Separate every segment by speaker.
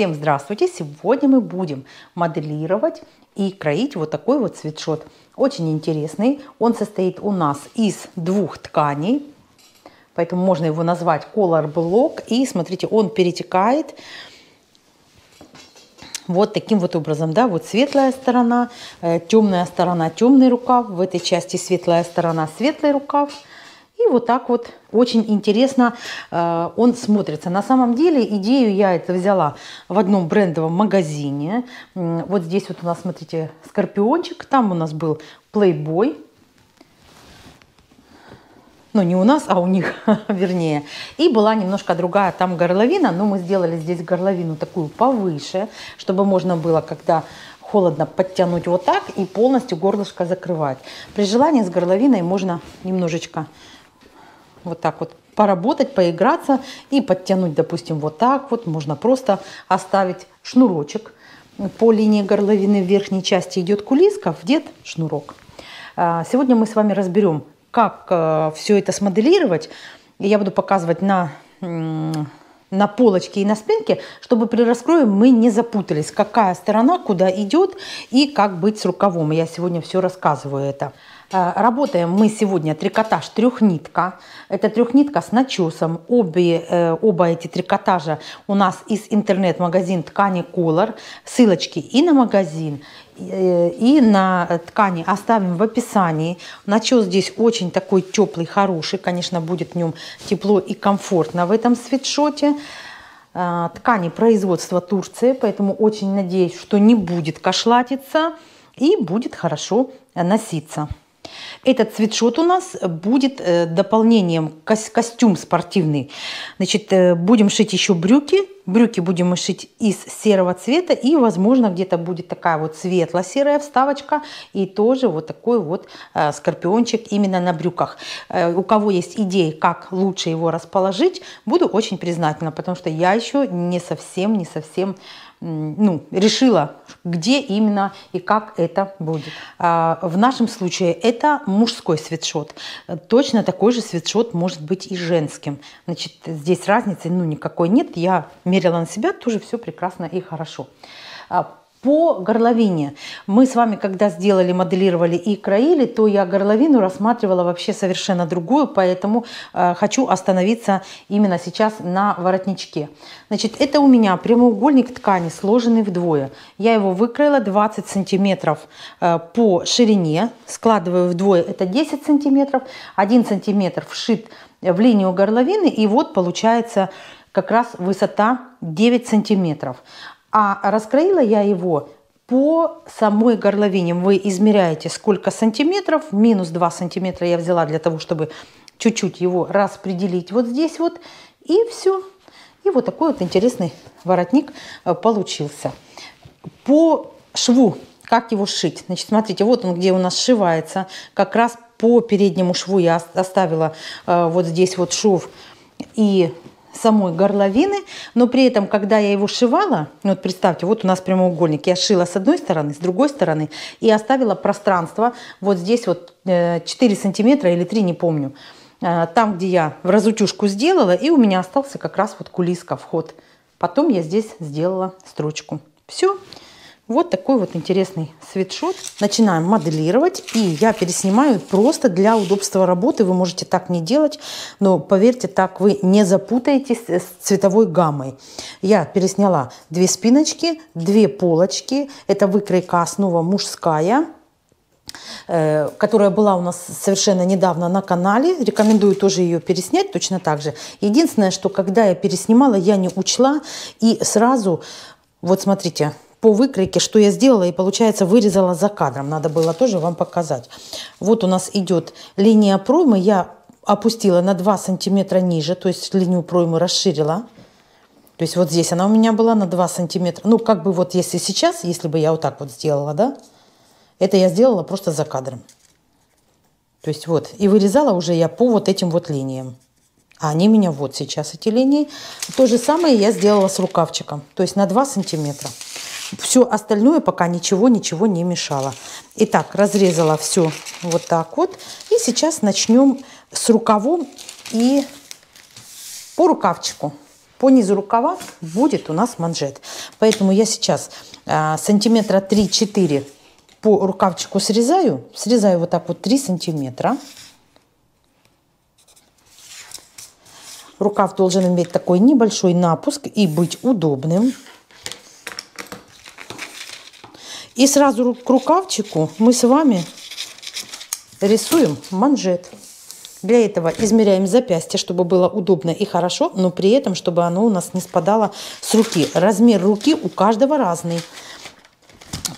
Speaker 1: Всем здравствуйте! Сегодня мы будем моделировать и кроить вот такой вот свитшот. Очень интересный. Он состоит у нас из двух тканей, поэтому можно его назвать Color Block. И смотрите, он перетекает вот таким вот образом, да, вот светлая сторона, э, темная сторона, темный рукав, в этой части светлая сторона, светлый рукав – и вот так вот очень интересно э, он смотрится. На самом деле идею я это взяла в одном брендовом магазине. Вот здесь вот у нас, смотрите, скорпиончик. Там у нас был плейбой. Ну, не у нас, а у них, вернее. И была немножко другая там горловина, но мы сделали здесь горловину такую повыше, чтобы можно было, когда холодно, подтянуть вот так и полностью горлышко закрывать. При желании с горловиной можно немножечко вот так вот поработать, поиграться и подтянуть, допустим, вот так вот. Можно просто оставить шнурочек. По линии горловины в верхней части идет кулиска, вдет шнурок. А, сегодня мы с вами разберем, как э, все это смоделировать. Я буду показывать на на полочке и на спинке, чтобы при раскрое мы не запутались, какая сторона куда идет и как быть с рукавом. Я сегодня все рассказываю это. Э, работаем мы сегодня трикотаж трехнитка. Это трехнитка с начесом. Обе, э, оба эти трикотажа у нас из интернет-магазин ткани Color. Ссылочки и на магазин, и на ткани оставим в описании. Начес здесь очень такой теплый, хороший. Конечно, будет в нем тепло и комфортно в этом свитшоте. Ткани производства Турции, поэтому очень надеюсь, что не будет кашлатиться и будет хорошо носиться. Этот свитшот у нас будет э, дополнением костюм спортивный. Значит, э, будем шить еще брюки. Брюки будем мы шить из серого цвета. И, возможно, где-то будет такая вот светло-серая вставочка. И тоже вот такой вот э, скорпиончик именно на брюках. У кого есть идеи, как лучше его расположить, буду очень признательна. Потому что я еще не совсем, не совсем ну, решила, где именно и как это будет. А, в нашем случае это мужской свитшот. Точно такой же свитшот может быть и женским. Значит, здесь разницы ну, никакой нет. Я мерила на себя, тоже все прекрасно и хорошо. По горловине. Мы с вами, когда сделали, моделировали и краили, то я горловину рассматривала вообще совершенно другую, поэтому э, хочу остановиться именно сейчас на воротничке. Значит, это у меня прямоугольник ткани, сложенный вдвое. Я его выкроила 20 сантиметров э, по ширине, складываю вдвое, это 10 сантиметров, 1 сантиметр вшит в линию горловины, и вот получается как раз высота 9 сантиметров. А раскроила я его по самой горловине. Вы измеряете, сколько сантиметров. Минус 2 сантиметра я взяла для того, чтобы чуть-чуть его распределить вот здесь вот. И все. И вот такой вот интересный воротник э, получился. По шву, как его сшить? Значит, смотрите, вот он, где у нас сшивается. Как раз по переднему шву я оставила э, вот здесь вот шов и самой горловины, но при этом, когда я его шивала, ну вот представьте, вот у нас прямоугольник, я шила с одной стороны, с другой стороны и оставила пространство, вот здесь вот 4 э, сантиметра или 3, не помню, э, там, где я в разутюшку сделала, и у меня остался как раз вот кулиска, вход. Потом я здесь сделала строчку. Все. Вот такой вот интересный свитшот. Начинаем моделировать. И я переснимаю просто для удобства работы. Вы можете так не делать. Но поверьте, так вы не запутаетесь с цветовой гаммой. Я пересняла две спиночки, две полочки. Это выкройка основа мужская э, которая была у нас совершенно недавно на канале. Рекомендую тоже ее переснять точно так же. Единственное, что когда я переснимала, я не учла и сразу, вот смотрите, по выкройке, что я сделала, и получается вырезала за кадром. Надо было тоже вам показать. Вот у нас идет линия проймы. Я опустила на 2 сантиметра ниже, то есть линию проймы расширила. То есть вот здесь она у меня была на 2 сантиметра. Ну, как бы вот если сейчас, если бы я вот так вот сделала, да, это я сделала просто за кадром. То есть вот, и вырезала уже я по вот этим вот линиям. А они меня вот сейчас, эти линии. То же самое я сделала с рукавчиком, то есть на 2 сантиметра. Все остальное пока ничего, ничего не мешало. Итак, разрезала все вот так вот. И сейчас начнем с рукавом и по рукавчику. по низу рукава будет у нас манжет. Поэтому я сейчас а, сантиметра 3-4 по рукавчику срезаю. Срезаю вот так вот 3 сантиметра. Рукав должен иметь такой небольшой напуск и быть удобным. И сразу к рукавчику мы с вами рисуем манжет. Для этого измеряем запястье, чтобы было удобно и хорошо, но при этом, чтобы оно у нас не спадало с руки. Размер руки у каждого разный.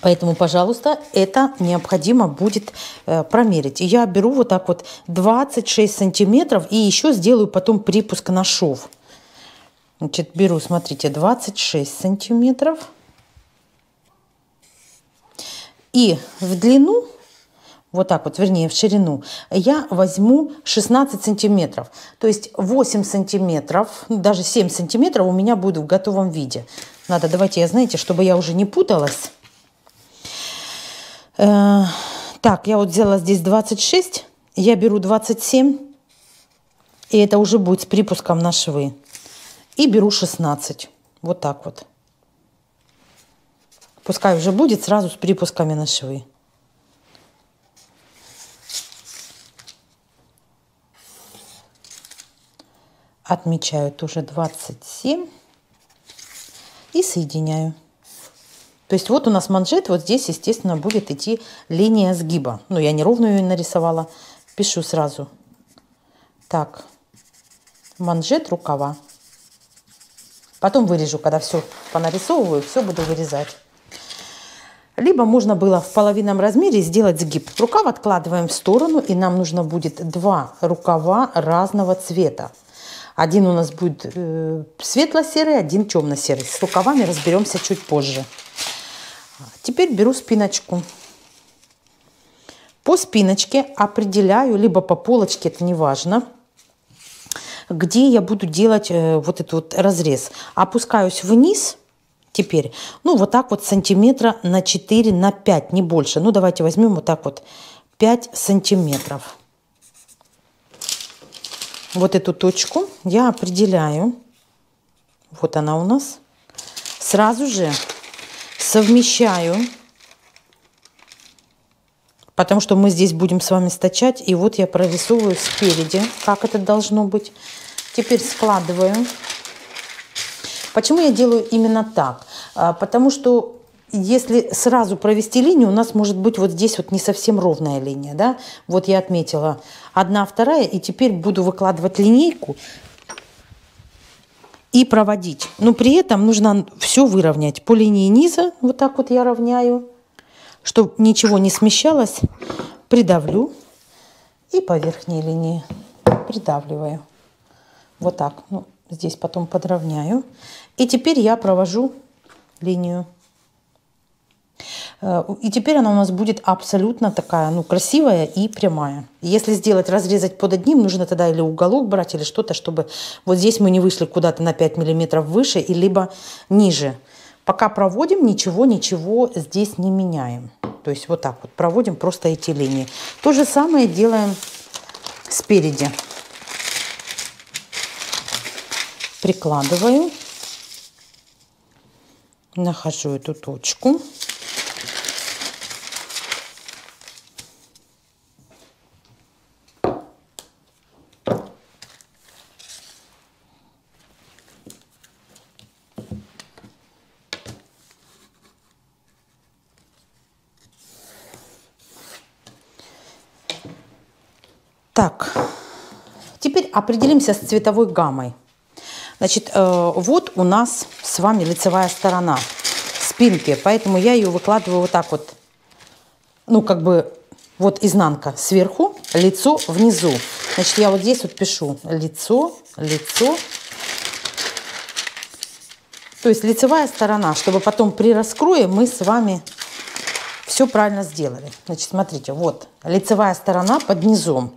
Speaker 1: Поэтому, пожалуйста, это необходимо будет э, промерить. Я беру вот так вот 26 сантиметров и еще сделаю потом припуск на шов. Значит, беру, смотрите, 26 сантиметров. И в длину, вот так вот, вернее, в ширину, я возьму 16 сантиметров. То есть 8 сантиметров, даже 7 сантиметров у меня будет в готовом виде. Надо, давайте я, знаете, чтобы я уже не путалась. Э, так, я вот взяла здесь 26, я беру 27, и это уже будет с припуском на швы. И беру 16, вот так вот. Пускай уже будет сразу с припусками на швы. Отмечаю тоже 27 и соединяю. То есть вот у нас манжет, вот здесь, естественно, будет идти линия сгиба. Ну, я не ровную ее нарисовала, пишу сразу. Так, манжет рукава. Потом вырежу, когда все понарисовываю, все буду вырезать. Либо можно было в половинном размере сделать сгиб. Рукав откладываем в сторону, и нам нужно будет два рукава разного цвета. Один у нас будет э, светло-серый, один темно-серый. С рукавами разберемся чуть позже. Теперь беру спиночку. По спиночке определяю, либо по полочке, это не важно, где я буду делать э, вот этот вот разрез. Опускаюсь вниз теперь, ну вот так вот сантиметра на 4, на 5, не больше. Ну давайте возьмем вот так вот 5 сантиметров. Вот эту точку я определяю. Вот она у нас. Сразу же совмещаю, потому что мы здесь будем с вами стачать. И вот я прорисовываю спереди, как это должно быть. Теперь складываю. Почему я делаю именно так? А, потому что если сразу провести линию, у нас может быть вот здесь вот не совсем ровная линия, да? Вот я отметила одна, вторая, и теперь буду выкладывать линейку и проводить. Но при этом нужно все выровнять. По линии низа вот так вот я равняю, чтобы ничего не смещалось. Придавлю и по верхней линии придавливаю. Вот так. Ну, здесь потом подровняю. И теперь я провожу линию. Э, и теперь она у нас будет абсолютно такая, ну, красивая и прямая. Если сделать, разрезать под одним, нужно тогда или уголок брать, или что-то, чтобы вот здесь мы не вышли куда-то на 5 миллиметров выше, и либо ниже. Пока проводим, ничего, ничего здесь не меняем. То есть вот так вот проводим просто эти линии. То же самое делаем спереди. Прикладываю. Нахожу эту точку. Так, теперь определимся с цветовой гаммой. Значит, э, вот у нас с вами лицевая сторона спинки, поэтому я ее выкладываю вот так вот, ну, как бы, вот изнанка сверху, лицо внизу. Значит, я вот здесь вот пишу лицо, лицо. То есть лицевая сторона, чтобы потом при раскрое мы с вами все правильно сделали. Значит, смотрите, вот лицевая сторона под низом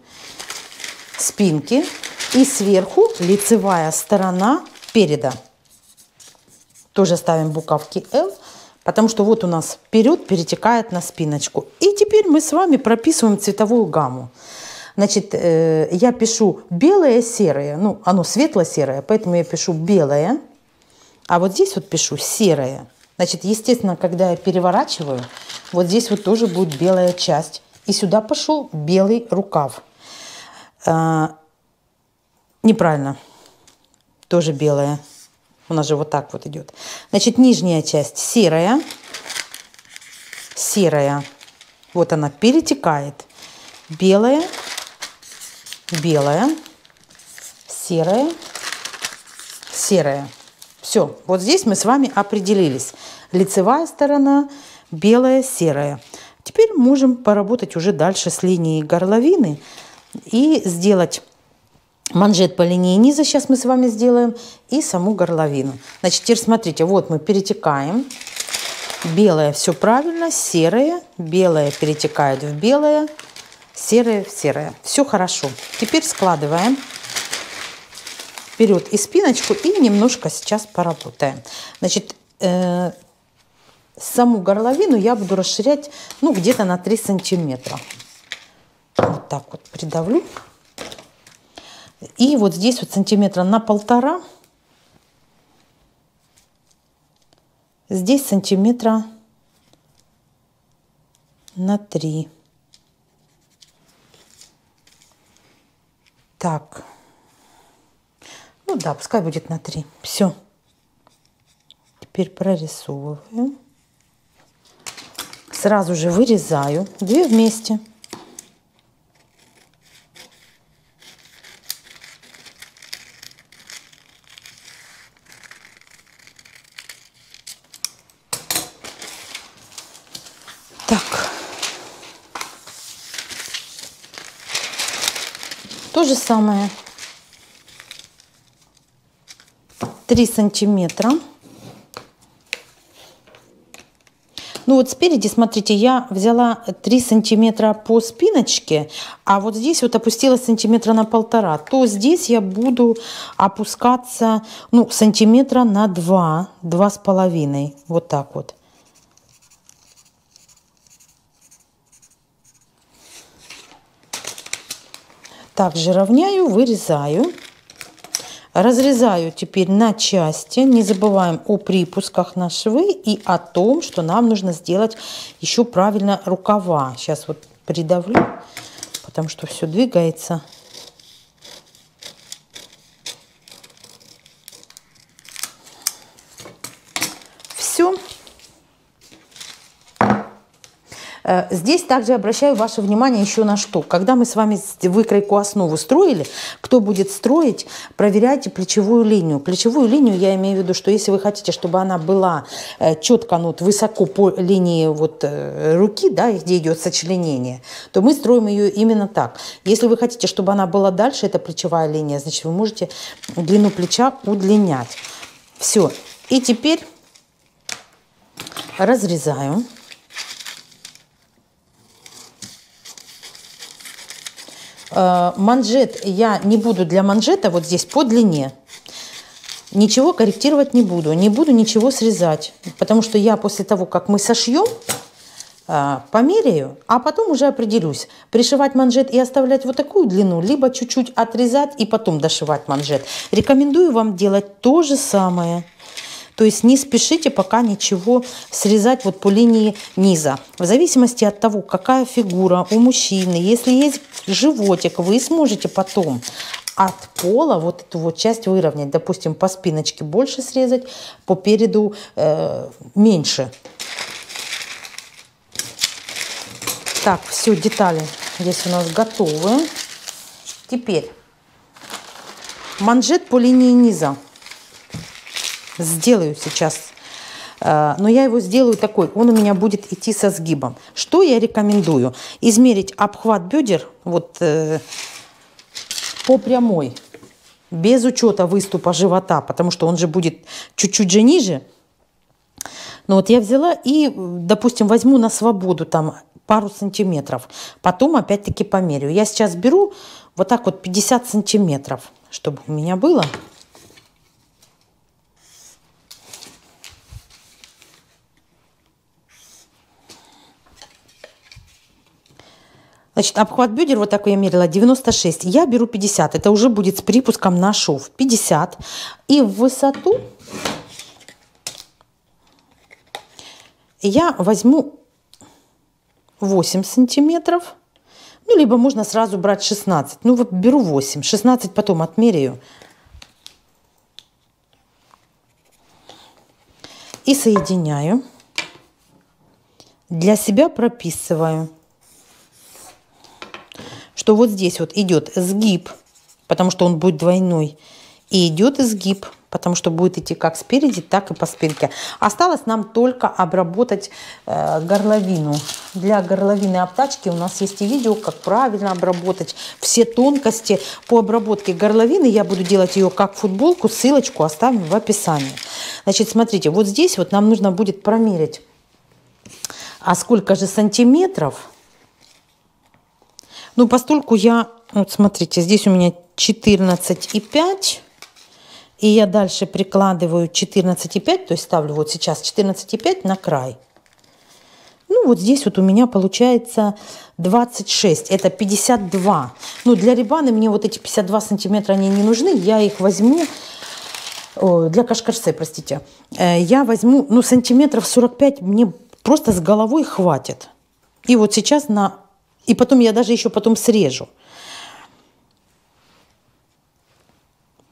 Speaker 1: спинки и сверху лицевая сторона переда. Тоже ставим буковки L, потому что вот у нас вперед перетекает на спиночку. И теперь мы с вами прописываем цветовую гамму. Значит, э, я пишу белое, серое. Ну, оно светло-серое, поэтому я пишу белое. А вот здесь вот пишу серое. Значит, естественно, когда я переворачиваю, вот здесь вот тоже будет белая часть. И сюда пошел белый рукав. Неправильно. Тоже белая. У нас же вот так вот идет. Значит, нижняя часть серая. Серая. Вот она перетекает. Белая, белая, серая, серая. Все, вот здесь мы с вами определились. Лицевая сторона, белая, серая. Теперь можем поработать уже дальше с линией горловины и сделать манжет по линии низа. Сейчас мы с вами сделаем. И саму горловину. Значит, теперь смотрите, вот мы перетекаем. Белое все правильно, серое, белое перетекает в белое, серое в серое. Все хорошо. Теперь складываем вперед и спиночку и немножко сейчас поработаем. Значит, э, саму горловину я буду расширять ну где-то на 3 сантиметра. Вот так вот придавлю. И вот здесь вот сантиметра на полтора. Здесь сантиметра на три. Так. Ну да, пускай будет на 3. Все. Теперь прорисовываю. Сразу же вырезаю. Две вместе. Так. То же самое 3 сантиметра. Ну вот спереди, смотрите, я взяла 3 сантиметра по спиночке, а вот здесь вот опустилась сантиметра на полтора. То здесь я буду опускаться, ну, сантиметра на 2, два с половиной. Вот так вот. Также равняю, вырезаю. Разрезаю теперь на части. Не забываем о припусках на швы и о том, что нам нужно сделать еще правильно рукава. Сейчас вот придавлю, потому что все двигается. Э, здесь также обращаю ваше внимание еще на что. Когда мы с вами выкройку основу строили, кто будет строить, проверяйте плечевую линию. Плечевую линию я имею в виду, что если вы хотите, чтобы она была э, четко, ну, вот высоко по линии вот э, руки, да, где идет сочленение, то мы строим ее именно так. Если вы хотите, чтобы она была дальше, это плечевая линия, значит, вы можете длину плеча удлинять. Все. И теперь разрезаю. Манжет я не буду для манжета вот здесь по длине. Ничего корректировать не буду, не буду ничего срезать, потому что я после того, как мы сошьем, э, померяю, а потом уже определюсь, пришивать манжет и оставлять вот такую длину, либо чуть-чуть отрезать и потом дошивать манжет. Рекомендую вам делать то же самое. То есть не спешите пока ничего срезать вот по линии низа. В зависимости от того, какая фигура у мужчины, если есть животик, вы сможете потом от пола вот эту вот часть выровнять. Допустим, по спиночке больше срезать, по переду э, меньше. Так, все, детали здесь у нас готовы. Теперь манжет по линии низа сделаю сейчас. Э, но я его сделаю такой, он у меня будет идти со сгибом. Что я рекомендую? Измерить обхват бедер вот э, по прямой, без учета выступа живота, потому что он же будет чуть-чуть же ниже. Но вот я взяла и, допустим, возьму на свободу там пару сантиметров. Потом опять-таки померю. Я сейчас беру вот так вот 50 сантиметров, чтобы у меня было. Значит, обхват бедер, вот так я мерила, 96. Я беру 50. Это уже будет с припуском на шов. 50. И в высоту я возьму 8 сантиметров. Ну, либо можно сразу брать 16. Ну, вот беру 8. 16 потом отмеряю. И соединяю. Для себя прописываю что вот здесь вот идет сгиб, потому что он будет двойной, и идет изгиб, потому что будет идти как спереди, так и по спинке. Осталось нам только обработать э, горловину. Для горловины обтачки у нас есть и видео, как правильно обработать все тонкости по обработке горловины. Я буду делать ее как футболку, ссылочку оставим в описании. Значит, смотрите, вот здесь вот нам нужно будет промерить, а сколько же сантиметров ну, постольку я, вот смотрите, здесь у меня 14,5. И я дальше прикладываю 14,5, то есть ставлю вот сейчас 14,5 на край. Ну, вот здесь вот у меня получается 26, это 52. Ну, для рибаны мне вот эти 52 сантиметра, они не нужны. Я их возьму, для кашкарсе, простите. Э, я возьму, ну, сантиметров 45 мне просто с головой хватит. И вот сейчас на и потом я даже еще потом срежу.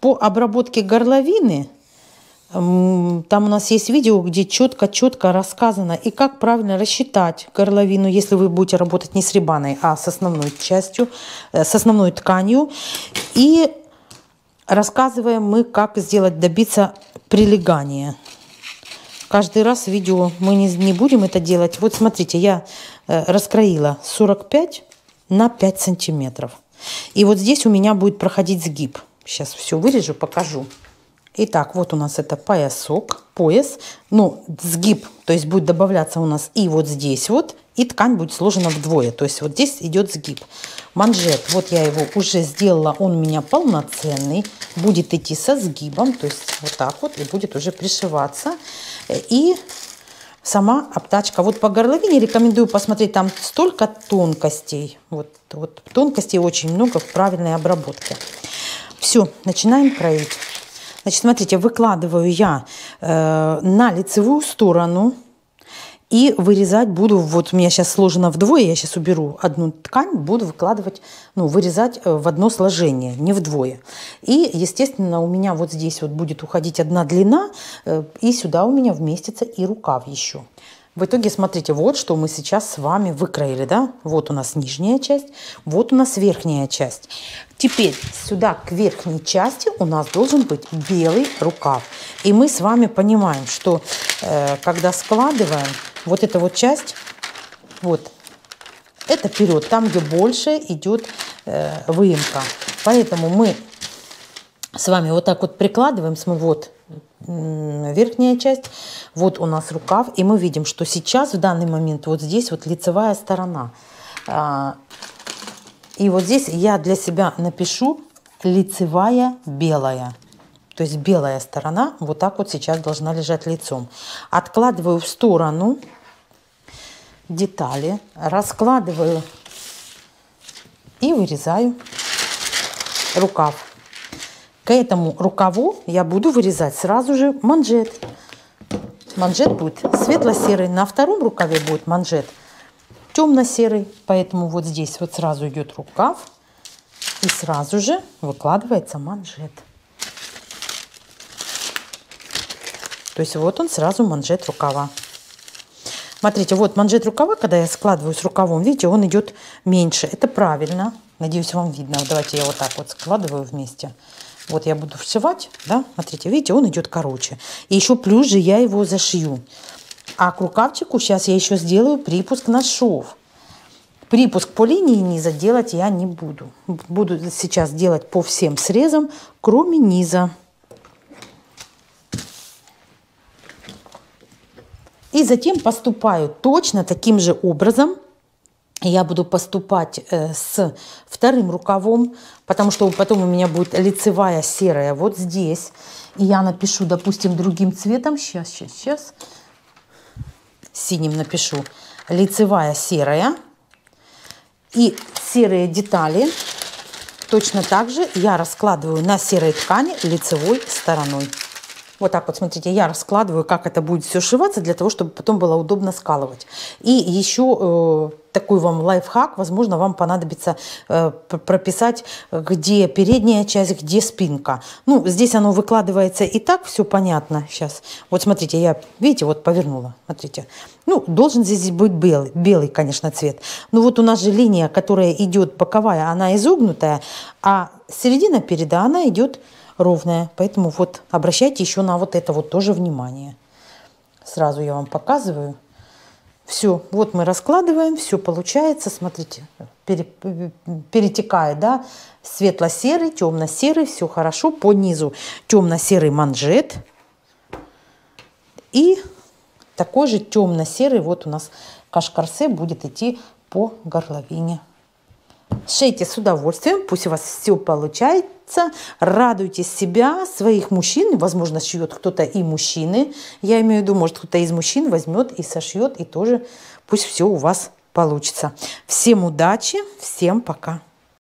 Speaker 1: По обработке горловины, там у нас есть видео, где четко-четко рассказано, и как правильно рассчитать горловину, если вы будете работать не с рибаной, а с основной частью, э, с основной тканью. И рассказываем мы, как сделать, добиться прилегания. Каждый раз видео мы не, не будем это делать. Вот смотрите, я раскроила 45 на 5 сантиметров. И вот здесь у меня будет проходить сгиб. Сейчас все вырежу, покажу. Итак, вот у нас это поясок, пояс. Ну, сгиб, то есть будет добавляться у нас и вот здесь вот, и ткань будет сложена вдвое. То есть вот здесь идет сгиб. Манжет, вот я его уже сделала, он у меня полноценный. Будет идти со сгибом, то есть вот так вот, и будет уже пришиваться. И сама обтачка. Вот по горловине рекомендую посмотреть, там столько тонкостей. Вот, вот тонкостей очень много в правильной обработке. Все, начинаем кроить. Значит, смотрите, выкладываю я э, на лицевую сторону и вырезать буду, вот у меня сейчас сложено вдвое, я сейчас уберу одну ткань, буду выкладывать, ну, вырезать э, в одно сложение, не вдвое. И, естественно, у меня вот здесь вот будет уходить одна длина, э, и сюда у меня вместится и рукав еще. В итоге, смотрите, вот что мы сейчас с вами выкроили, да? Вот у нас нижняя часть, вот у нас верхняя часть. Теперь сюда к верхней части у нас должен быть белый рукав. И мы с вами понимаем, что э, когда складываем, вот эта вот часть, вот, это вперед, там, где больше идет э, выемка. Поэтому мы с вами вот так вот прикладываем, вот верхняя часть, вот у нас рукав, и мы видим, что сейчас в данный момент вот здесь вот лицевая сторона. А, и вот здесь я для себя напишу лицевая белая. То есть белая сторона вот так вот сейчас должна лежать лицом. Откладываю в сторону детали, раскладываю и вырезаю рукав. К этому рукаву я буду вырезать сразу же манжет. Манжет будет светло-серый, на втором рукаве будет манжет темно-серый, поэтому вот здесь вот сразу идет рукав и сразу же выкладывается манжет. То есть вот он сразу манжет рукава. Смотрите, вот манжет рукава, когда я складываю с рукавом, видите, он идет меньше. Это правильно. Надеюсь, вам видно. давайте я вот так вот складываю вместе. Вот я буду вшивать, да, смотрите, видите, он идет короче. И еще плюс же я его зашью. А к рукавчику сейчас я еще сделаю припуск на шов. Припуск по линии низа делать я не буду. Буду сейчас делать по всем срезам, кроме низа. И затем поступаю точно таким же образом. Я буду поступать э, с вторым рукавом, потому что потом у меня будет лицевая серая вот здесь. И я напишу, допустим, другим цветом. Сейчас, сейчас, сейчас. Синим напишу. Лицевая серая. И серые детали точно так же я раскладываю на серой ткани лицевой стороной. Вот так вот, смотрите, я раскладываю, как это будет все сшиваться, для того, чтобы потом было удобно скалывать. И еще э, такой вам лайфхак, возможно, вам понадобится э, прописать, где передняя часть, где спинка. Ну, здесь оно выкладывается и так, все понятно сейчас. Вот смотрите, я, видите, вот повернула, смотрите. Ну, должен здесь быть белый, белый, конечно, цвет. Но вот у нас же линия, которая идет боковая, она изогнутая, а середина переда, она идет ровная. Поэтому вот обращайте еще на вот это вот тоже внимание. Сразу я вам показываю. Все, вот мы раскладываем, все получается, смотрите, пере, перетекает, да, светло-серый, темно-серый, все хорошо, по низу темно-серый манжет и такой же темно-серый, вот у нас кашкарсе будет идти по горловине. Шейте с удовольствием, пусть у вас все получается. Радуйте себя, своих мужчин. Возможно, шьет кто-то и мужчины. Я имею в виду, может, кто-то из мужчин возьмет и сошьет, и тоже пусть все у вас получится. Всем удачи, всем пока.